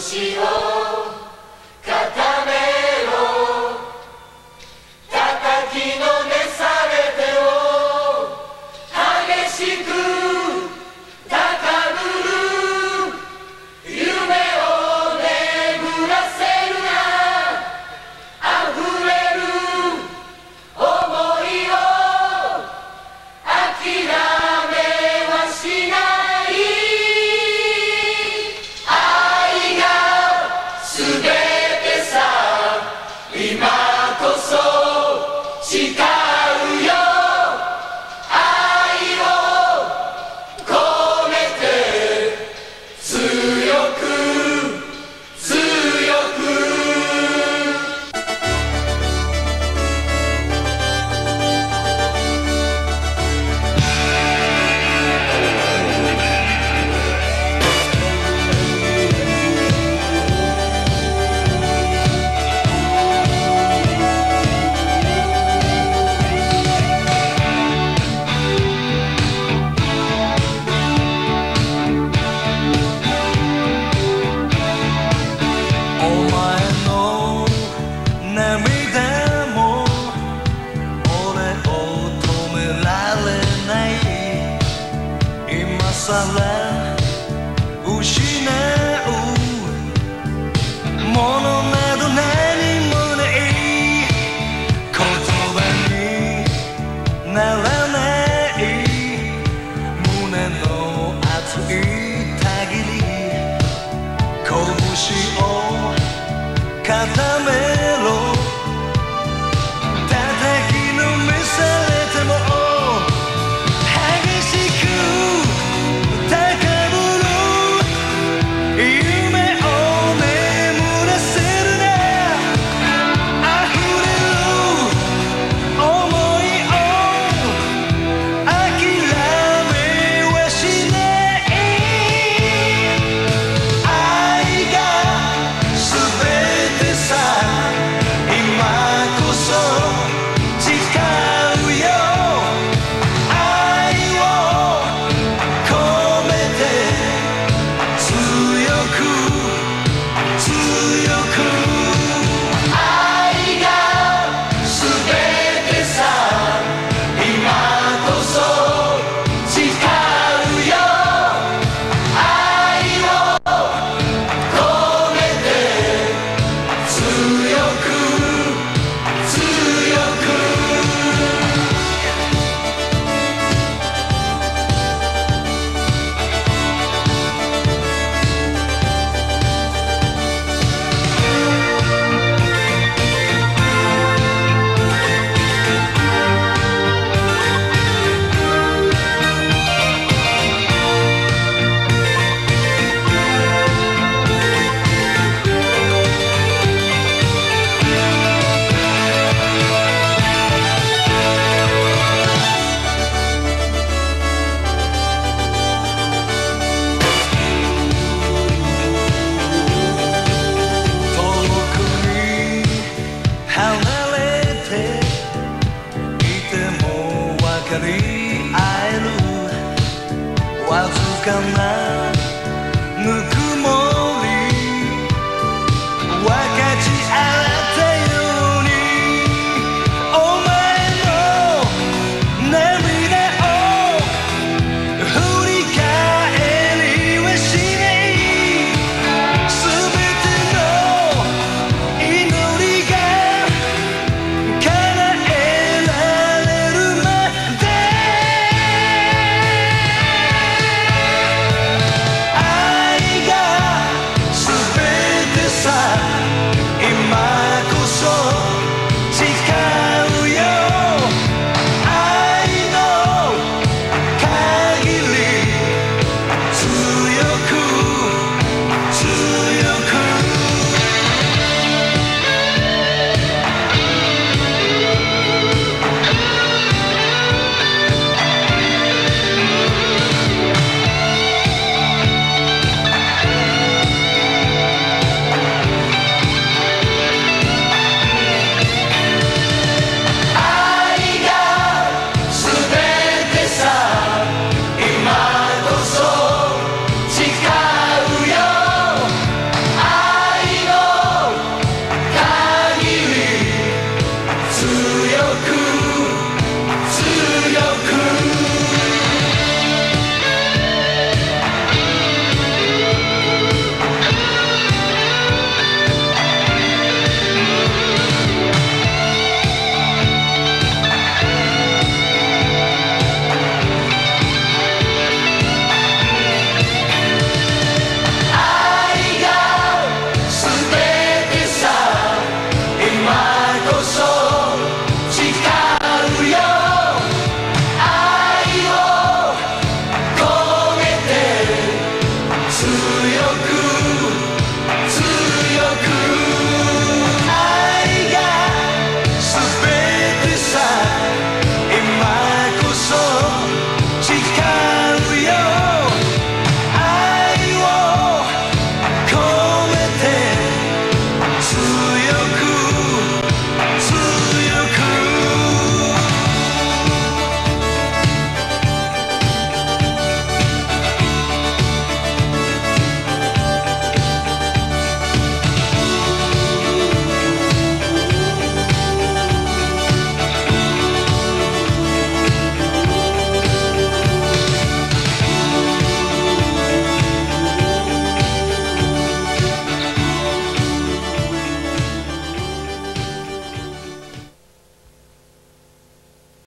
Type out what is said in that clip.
西欧固め